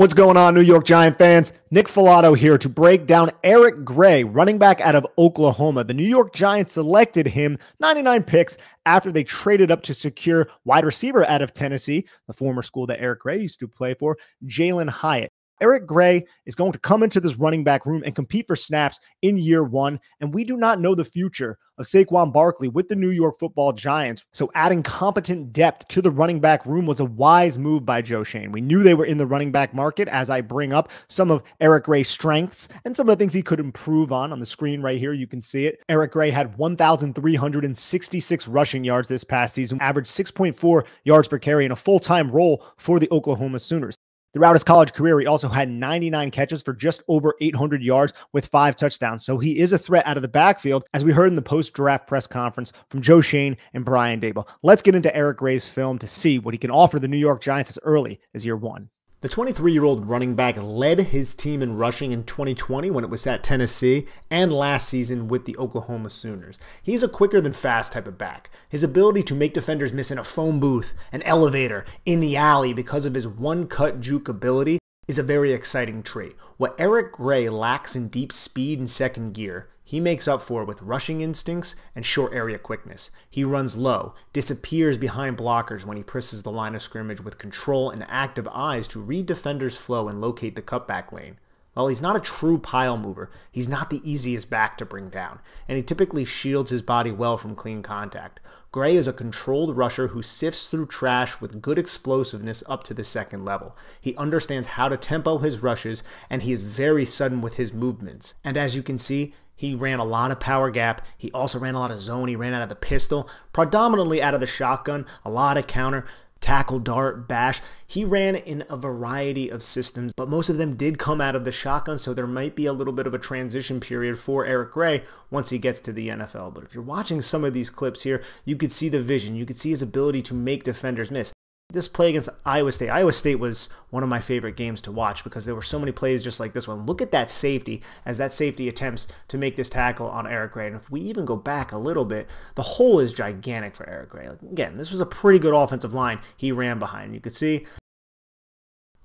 What's going on, New York Giant fans? Nick Falato here to break down Eric Gray, running back out of Oklahoma. The New York Giants selected him 99 picks after they traded up to secure wide receiver out of Tennessee, the former school that Eric Gray used to play for, Jalin Hyatt. Eric Gray is going to come into this running back room and compete for snaps in year one. And we do not know the future of Saquon Barkley with the New York football Giants. So adding competent depth to the running back room was a wise move by Joe Schoen. We knew they were in the running back market as I bring up some of Eric Gray's strengths and some of the things he could improve on. On the screen right here, you can see it. Eric Gray had 1,366 rushing yards this past season, averaged 6.4 yards per carry in a full time role for the Oklahoma Sooners. Throughout his college career, he also had 99 catches for just over 800 yards with five touchdowns. So he is a threat out of the backfield, as we heard in the post draft press conference from Joe Schoen and Brian Daboll. Let's get into Eric Gray's film to see what he can offer the New York Giants as early as year one. The 23 year old running back led his team in rushing in 2020 when it was at Tennessee and last season with the Oklahoma Sooners. He's a quicker than fast type of back. His ability to make defenders miss in a phone booth, an elevator, in the alley because of his one cut juke ability is a very exciting trait. What Eric Gray lacks in deep speed and second gear, he makes up for it with rushing instincts and short area quickness. He runs low, disappears behind blockers when he presses the line of scrimmage with control and active eyes to read defenders' flow and locate the cutback lane. While he's not a true pile mover, he's not the easiest back to bring down, and he typically shields his body well from clean contact. Gray is a controlled rusher who sifts through trash with good explosiveness up to the second level. He understands how to tempo his rushes, and he is very sudden with his movements. And as you can see, he ran a lot of power gap. He also ran a lot of zone. He ran out of the pistol, predominantly out of the shotgun, a lot of counter, tackle, dart, bash. He ran in a variety of systems, but most of them did come out of the shotgun, so there might be a little bit of a transition period for Eric Gray once he gets to the NFL. But if you're watching some of these clips here, you could see the vision. You could see his ability to make defenders miss this play against Iowa State. Iowa State was one of my favorite games to watch because there were so many plays just like this one. Look at that safety as that safety attempts to make this tackle on Eric Gray. And if we even go back a little bit, the hole is gigantic for Eric Gray. Like, again, this was a pretty good offensive line he ran behind. You could see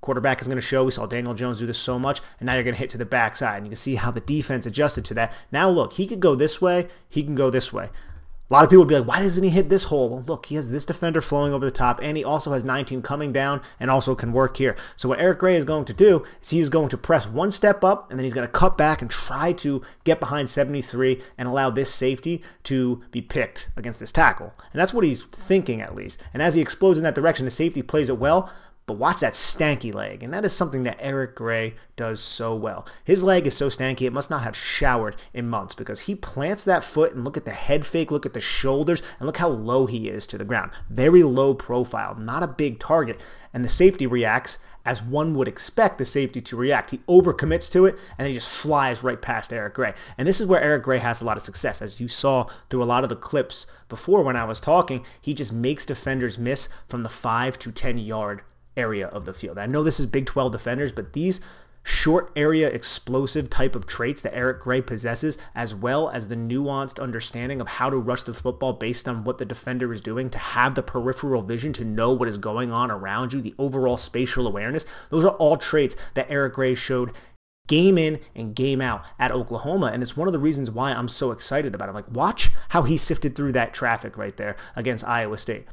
quarterback is going to show. We saw Daniel Jones do this so much, and now you're going to hit to the backside. And you can see how the defense adjusted to that. Now look, he could go this way, he can go this way. A lot of people would be like, why doesn't he hit this hole? Well, look, he has this defender flowing over the top, and he also has 19 coming down and also can work here. So what Eric Gray is going to do is he is going to press one step up, and then he's going to cut back and try to get behind 73 and allow this safety to be picked against this tackle. And that's what he's thinking, at least. And as he explodes in that direction, the safety plays it well. But watch that stanky leg. And that is something that Eric Gray does so well. His leg is so stanky, it must not have showered in months because he plants that foot and look at the head fake, look at the shoulders, and look how low he is to the ground. Very low profile, not a big target. And the safety reacts as one would expect the safety to react. He overcommits to it and he just flies right past Eric Gray. And this is where Eric Gray has a lot of success. As you saw through a lot of the clips before when I was talking, he just makes defenders miss from the 5 to 10 yard area of the field. I know this is Big 12 defenders, but these short area explosive type of traits that Eric Gray possesses, as well as the nuanced understanding of how to rush the football based on what the defender is doing, to have the peripheral vision to know what is going on around you, the overall spatial awareness, those are all traits that Eric Gray showed game in and game out at Oklahoma. And it's one of the reasons why I'm so excited about it. Like, watch how he sifted through that traffic right there against Iowa State.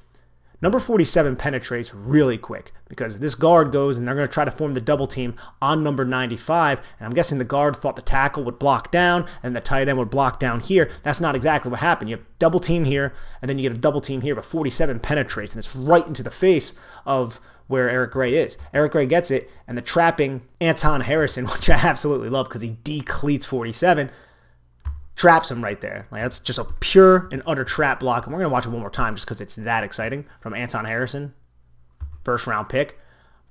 Number 47 penetrates really quick because this guard goes and they're going to try to form the double team on number 95. And I'm guessing the guard thought the tackle would block down and the tight end would block down here. That's not exactly what happened. You have double team here and then you get a double team here, but 47 penetrates and it's right into the face of where Eric Gray is. Eric Gray gets it and the trapping Anton Harrison, which I absolutely love because he decleats 47 traps him right there. Like that's just a pure and utter trap block. And we're gonna watch it one more time just because it's that exciting from Anton Harrison, first round pick.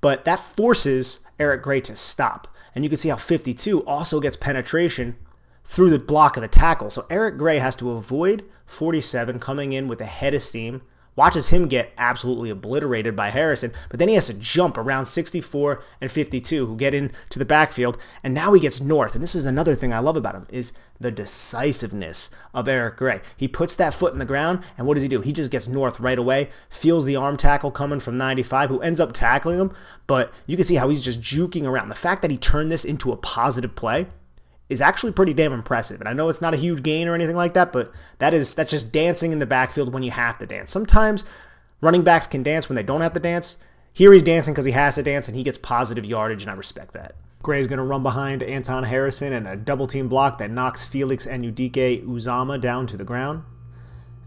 But that forces Eric Gray to stop. And you can see how 52 also gets penetration through the block of the tackle. So Eric Gray has to avoid 47 coming in with a head of steam, watches him get absolutely obliterated by Harrison, but then he has to jump around 64 and 52 who get into the backfield, and now he gets north. And this is another thing I love about him is the decisiveness of Eric Gray. He puts that foot in the ground, and what does he do? He just gets north right away, feels the arm tackle coming from 95, who ends up tackling him, but you can see how he's just juking around. The fact that he turned this into a positive play is actually pretty damn impressive. And I know it's not a huge gain or anything like that, but that is that's just dancing in the backfield when you have to dance. Sometimes running backs can dance when they don't have to dance. Here he's dancing because he has to dance and he gets positive yardage, and I respect that. Gray's going to run behind Anton Harrison and a double team block that knocks Felix Anudike Uzomah down to the ground.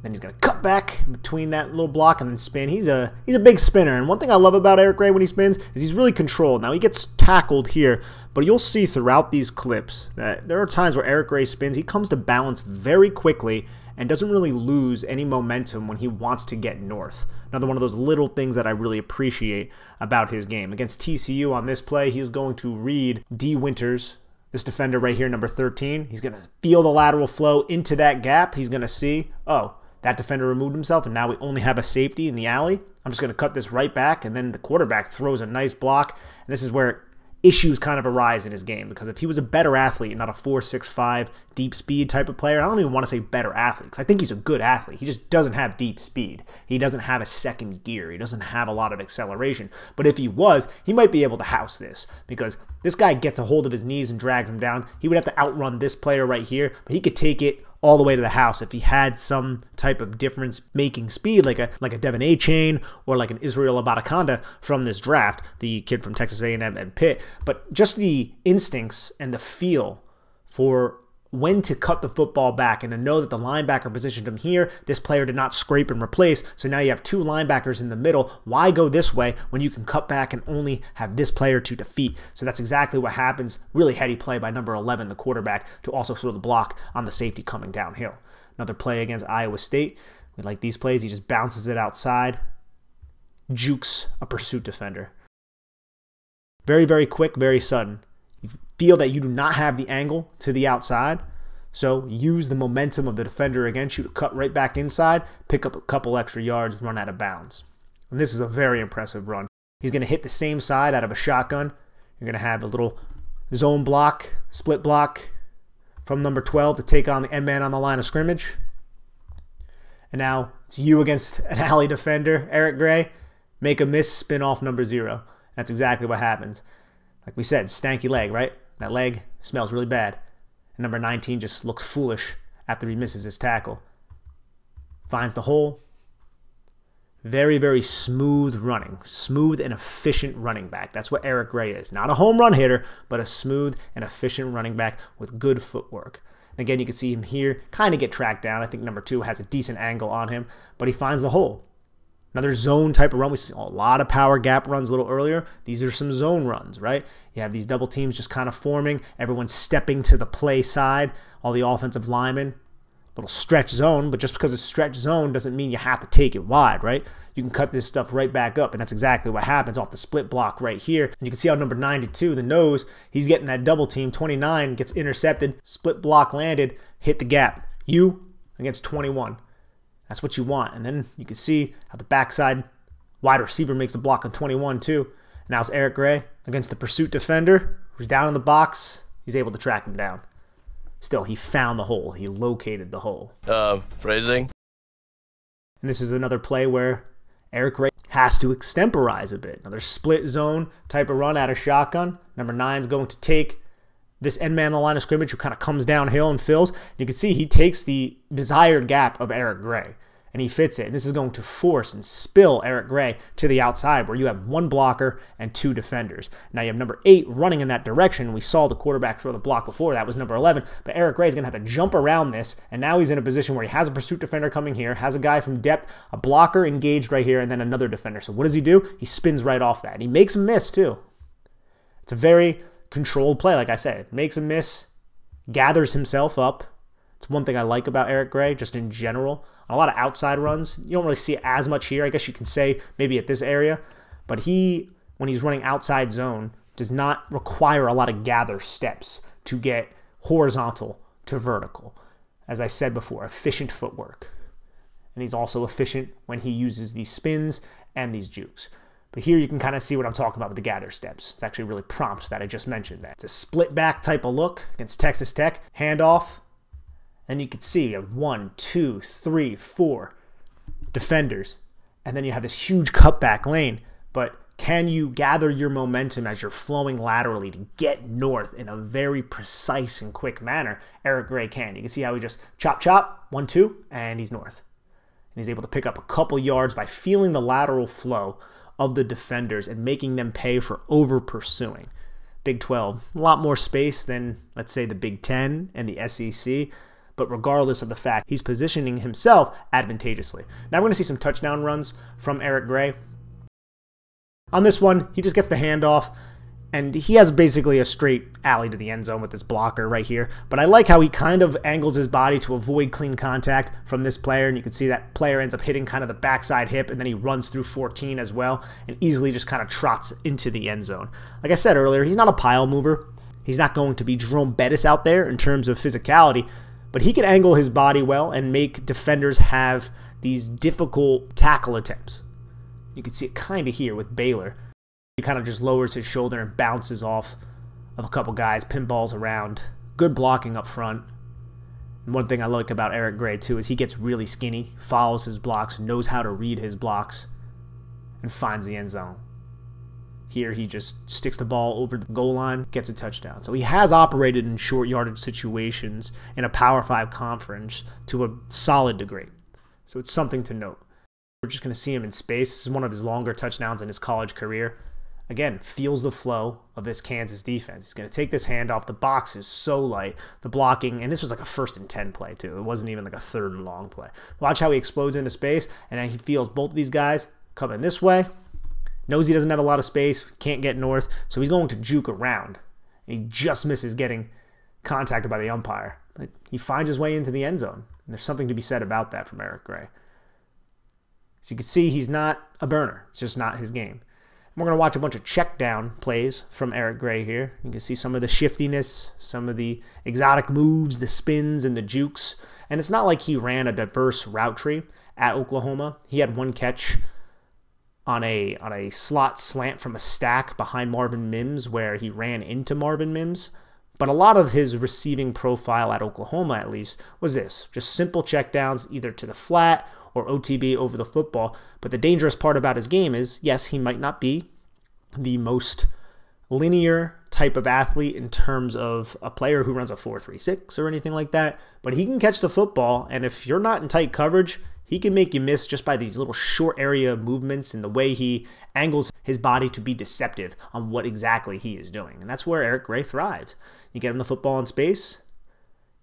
Then he's going to cut back between that little block and then spin. He's a he's a big spinner. And one thing I love about Eric Gray when he spins is he's really controlled. Now he gets tackled here, but you'll see throughout these clips that there are times where Eric Gray spins. He comes to balance very quickly and doesn't really lose any momentum when he wants to get north. Another one of those little things that I really appreciate about his game. Against TCU on this play, he's going to read Dee Winters, this defender right here, number 13. He's going to feel the lateral flow into that gap. He's going to see, oh, that defender removed himself, and now we only have a safety in the alley. I'm just going to cut this right back, and then the quarterback throws a nice block. And this is where issues kind of arise in his game because if he was a better athlete, not a 4.65 deep speed type of player, I don't even want to say better athlete because I think he's a good athlete. He just doesn't have deep speed. He doesn't have a second gear. He doesn't have a lot of acceleration. But if he was, he might be able to house this because this guy gets a hold of his knees and drags him down. He would have to outrun this player right here, but he could take it all the way to the house. If he had some type of difference making speed like a like a De'Von Achane or like an Israel Abanikanda from this draft, the kid from Texas A&M and Pitt, but just the instincts and the feel for when to cut the football back and to know that the linebacker positioned him here. This player did not scrape and replace. So now you have two linebackers in the middle. Why go this way when you can cut back and only have this player to defeat? So that's exactly what happens. Really heady play by number 11, the quarterback, to also throw the block on the safety coming downhill. Another play against Iowa State. We like these plays. He just bounces it outside, jukes a pursuit defender. Very, very quick, very sudden feel that you do not have the angle to the outside. So use the momentum of the defender against you to cut right back inside, pick up a couple extra yards, run out of bounds. And this is a very impressive run. He's going to hit the same side out of a shotgun. You're going to have a little zone block, split block from number 12 to take on the end man on the line of scrimmage. And now it's you against an alley defender, Eric Gray. Make a miss, spin off number zero. That's exactly what happens. Like we said, stanky leg, right? That leg smells really bad. And number 19 just looks foolish after he misses his tackle. Finds the hole. Very, very smooth running. Smooth and efficient running back. That's what Eric Gray is. Not a home run hitter, but a smooth and efficient running back with good footwork. And again, you can see him here kind of get tracked down. I think number two has a decent angle on him, but he finds the hole. Another zone type of run. We saw a lot of power gap runs a little earlier. These are some zone runs, right? You have these double teams just kind of forming. Everyone's stepping to the play side. All the offensive linemen. Little stretch zone, but just because it's stretch zone doesn't mean you have to take it wide, right? You can cut this stuff right back up, and that's exactly what happens off the split block right here. And you can see how number 92, the nose, he's getting that double team. 29 gets intercepted, split block landed, hit the gap. You against 21. That's what you want. And then you can see how the backside wide receiver makes a block on 21 too. Now it's Eric Gray against the pursuit defender who's down in the box. He's able to track him down. Still, he found the hole. He located the hole. Uh, phrasing. And this is another play where Eric Gray has to extemporize a bit. Another split zone type of run out of shotgun. Number nine is going to take this end man on the line of scrimmage who kind of comes downhill and fills. You can see he takes the desired gap of Eric Gray and he fits it. And this is going to force and spill Eric Gray to the outside where you have one blocker and two defenders. Now you have number eight running in that direction. We saw the quarterback throw the block before. That was number 11. But Eric Gray is going to have to jump around this. And now he's in a position where he has a pursuit defender coming here, has a guy from depth, a blocker engaged right here, and then another defender. So what does he do? He spins right off that. And he makes a miss too. It's a very controlled play, like I said. Makes a miss, gathers himself up. It's one thing I like about Eric Gray, just in general. A lot of outside runs, you don't really see as much here. I guess you can say maybe at this area, but he, when he's running outside zone, does not require a lot of gather steps to get horizontal to vertical. As I said before, efficient footwork. and he's also efficient when he uses these spins and these jukes. But here you can kind of see what I'm talking about with the gather steps. It's actually really prompt that I just mentioned that. It's a split back type of look against Texas Tech. Handoff. And you can see one, two, three, four defenders. And then you have this huge cutback lane. But can you gather your momentum as you're flowing laterally to get north in a very precise and quick manner? Eric Gray can. You can see how he just chop, chop, one, two, and he's north. And he's able to pick up a couple yards by feeling the lateral flow of the defenders and making them pay for over pursuing. Big 12, a lot more space than, let's say, the Big 10 and the SEC, but regardless of the fact, he's positioning himself advantageously. Now we're going to see some touchdown runs from Eric Gray. On this one, he just gets the handoff and he has basically a straight alley to the end zone with this blocker right here. But I like how he kind of angles his body to avoid clean contact from this player, and you can see that player ends up hitting kind of the backside hip, and then he runs through 14 as well, and easily just kind of trots into the end zone. Like I said earlier, he's not a pile mover. He's not going to be Jerome Bettis out there in terms of physicality, but he can angle his body well and make defenders have these difficult tackle attempts. You can see it kind of here with Baylor. He kind of just lowers his shoulder and bounces off of a couple guys, pinballs around. Good blocking up front. And one thing I like about Eric Gray too is he gets really skinny, follows his blocks, knows how to read his blocks, and finds the end zone. Here he just sticks the ball over the goal line, gets a touchdown. So he has operated in short yardage situations in a Power 5 conference to a solid degree. So it's something to note. We're just going to see him in space. This is one of his longer touchdowns in his college career again, feels the flow of this Kansas defense. He's going to take this hand off. The box is so light. The blocking, and this was like a first and 10 play, too. It wasn't even like a third and long play. Watch how he explodes into space, and then he feels both these guys coming this way. Knows he doesn't have a lot of space, can't get north, so he's going to juke around. And he just misses getting contacted by the umpire. But he finds his way into the end zone. And there's something to be said about that from Eric Gray. So you can see he's not a burner. It's just not his game. And We're going to watch a bunch of check down plays from Eric Gray here. You can see some of the shiftiness, some of the exotic moves, the spins, and the jukes. And it's not like he ran a diverse route tree at Oklahoma. He had one catch on a on a slot slant from a stack behind Marvin Mims where he ran into Marvin Mims. But a lot of his receiving profile at Oklahoma, at least, was this just simple checkdowns either to the flat or OTB over the football. But the dangerous part about his game is, yes, he might not be the most linear type of athlete in terms of a player who runs a 4-3-6 or anything like that, but he can catch the football and if you're not in tight coverage, he can make you miss just by these little short area movements and the way he angles his body to be deceptive on what exactly he is doing. And that's where Eric Gray thrives. You get him the football in space.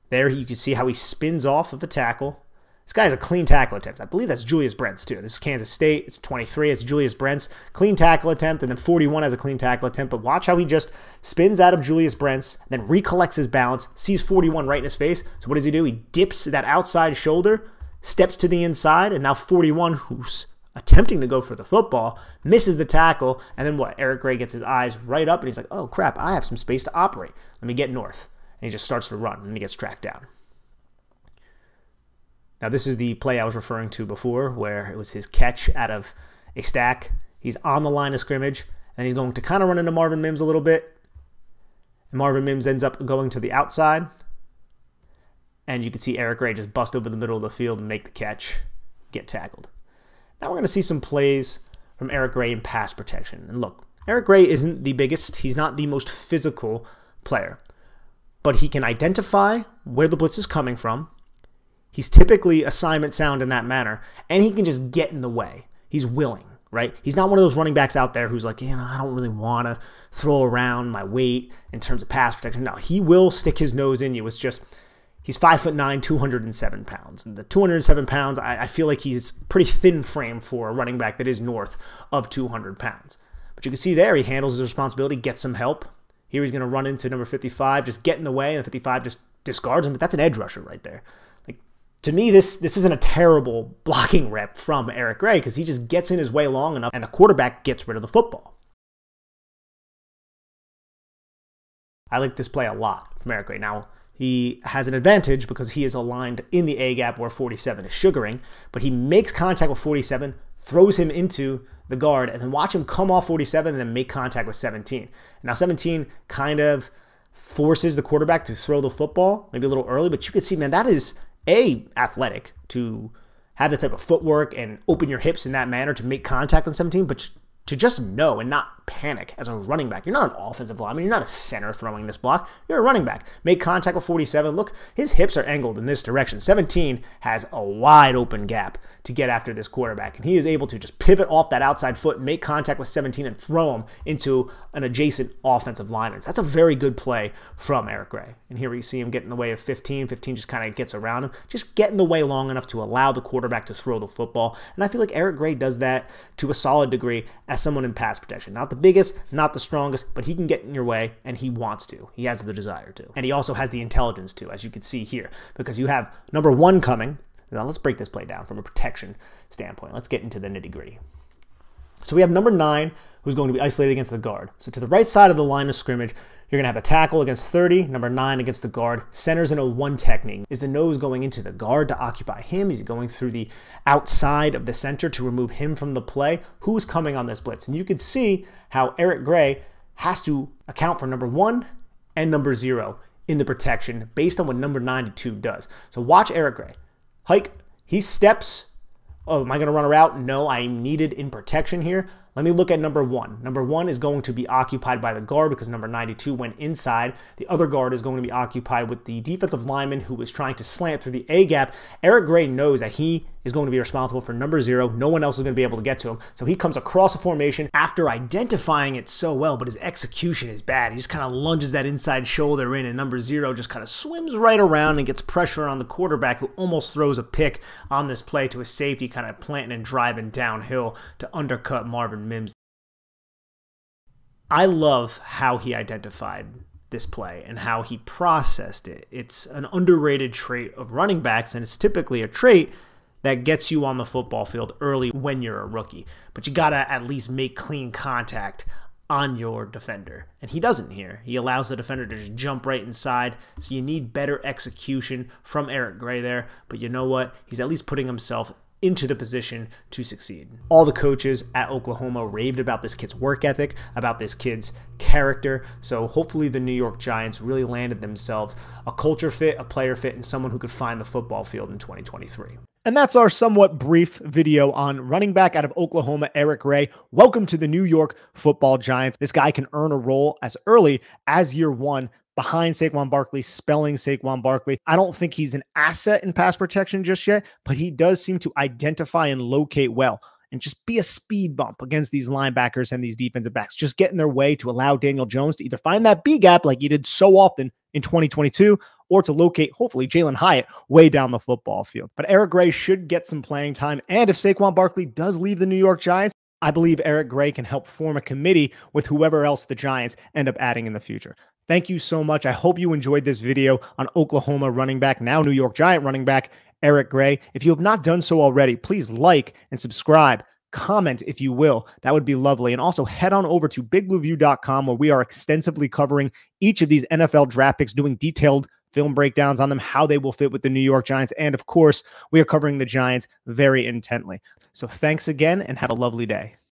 There you can see how he spins off of a tackle this guy has a clean tackle attempt. I believe that's Julius Brents, too. This is Kansas State. It's 23. It's Julius Brents. Clean tackle attempt, and then 41 has a clean tackle attempt. But watch how he just spins out of Julius Brents, then recollects his balance, sees 41 right in his face. So what does he do? He dips that outside shoulder, steps to the inside, and now 41, who's attempting to go for the football, misses the tackle, and then what? Eric Gray gets his eyes right up, and he's like, oh, crap, I have some space to operate. Let me get north. And he just starts to run, and he gets tracked down. Now, this is the play I was referring to before, where it was his catch out of a stack. He's on the line of scrimmage, and he's going to kind of run into Marvin Mims a little bit. And Marvin Mims ends up going to the outside. And you can see Eric Gray just bust over the middle of the field and make the catch, get tackled. Now we're going to see some plays from Eric Gray in pass protection. And look, Eric Gray isn't the biggest, he's not the most physical player, but he can identify where the blitz is coming from He's typically assignment sound in that manner, and he can just get in the way. He's willing, right? He's not one of those running backs out there who's like, you know, I don't really want to throw around my weight in terms of pass protection. No, he will stick his nose in you. It's just he's five foot nine, 207 pounds. And the 207 pounds, I, I feel like he's pretty thin frame for a running back that is north of 200 pounds. But you can see there, he handles his responsibility, gets some help. Here he's going to run into number 55, just get in the way, and 55 just discards him. But that's an edge rusher right there to me, this this isn't a terrible blocking rep from Eric Gray because he just gets in his way long enough and the quarterback gets rid of the football. I like this play a lot from Eric Gray. Now, he has an advantage because he is aligned in the A gap where 47 is sugaring, but he makes contact with 47, throws him into the guard, and then watch him come off 47 and then make contact with 17. Now, 17 kind of forces the quarterback to throw the football maybe a little early, but you can see, man, that is A, athletic to have the type of footwork and open your hips in that manner to make contact on 17, but to just know and not panic as a running back. You're not an offensive lineman. You're not a center throwing this block. You're a running back. Make contact with 47. Look, his hips are angled in this direction. 17 has a wide open gap to get after this quarterback, and he is able to just pivot off that outside foot, make contact with 17, and throw him into an adjacent offensive lineman. So that's a very good play from Eric Gray. And here we see him get in the way of 15. 15 just kind of gets around him, just get in the way long enough to allow the quarterback to throw the football. And I feel like Eric Gray does that to a solid degree as someone in pass protection. Not the biggest, not the strongest, but he can get in your way and he wants to. He has the desire to. And he also has the intelligence to, as you can see here, because you have number one coming. Now let's break this play down from a protection standpoint. Let's get into the nitty gritty. So we have number nine, who's going to be isolated against the guard. So to the right side of the line of scrimmage, you're going to have a tackle against 30, number 9 against the guard. Centers in a 1 technique. Is the nose going into the guard to occupy him? Is he going through the outside of the center to remove him from the play? Who's coming on this blitz? And you can see how Eric Gray has to account for number 1 and number 0 in the protection based on what number 92 does. So watch Eric Gray. Hike, he steps. Oh, am I going to run a route? No, I'm needed in protection here. Let me look at number one. Number one is going to be occupied by the guard because number 92 went inside. The other guard is going to be occupied with the defensive lineman who was trying to slant through the A gap. Eric Gray knows that he is going to be responsible for number zero. No one else is going to be able to get to him. So he comes across a formation after identifying it so well, but his execution is bad. He just kind of lunges that inside shoulder in, and number zero just kind of swims right around and gets pressure on the quarterback who almost throws a pick on this play to a safety, kind of planting and driving downhill to undercut Marvin Mims. I love how he identified this play and how he processed it. It's an underrated trait of running backs, and it's typically a trait that gets you on the football field early when you're a rookie. But you got to at least make clean contact on your defender. And he doesn't here. He allows the defender to just jump right inside. So you need better execution from Eric Gray there. But you know what? He's at least putting himself into the position to succeed. All the coaches at Oklahoma raved about this kid's work ethic, about this kid's character. So hopefully the New York Giants really landed themselves a culture fit, a player fit, and someone who could find the football field in 2023. And that's our somewhat brief video on running back out of Oklahoma, Eric Gray. Welcome to the New York football Giants. This guy can earn a role as early as year one behind Saquon Barkley, spelling Saquon Barkley. I don't think he's an asset in pass protection just yet, but he does seem to identify and locate well and just be a speed bump against these linebackers and these defensive backs. Just get in their way to allow Daniel Jones to either find that B gap like he did so often in 2022 or to locate, hopefully, Jalin Hyatt way down the football field. But Eric Gray should get some playing time. And if Saquon Barkley does leave the New York Giants, I believe Eric Gray can help form a committee with whoever else the Giants end up adding in the future. Thank you so much. I hope you enjoyed this video on Oklahoma running back, now New York Giant running back, Eric Gray. If you have not done so already, please like and subscribe comment if you will. That would be lovely. And also head on over to bigblueview.com where we are extensively covering each of these NFL draft picks, doing detailed film breakdowns on them, how they will fit with the New York Giants. And of course, we are covering the Giants very intently. So thanks again and have a lovely day.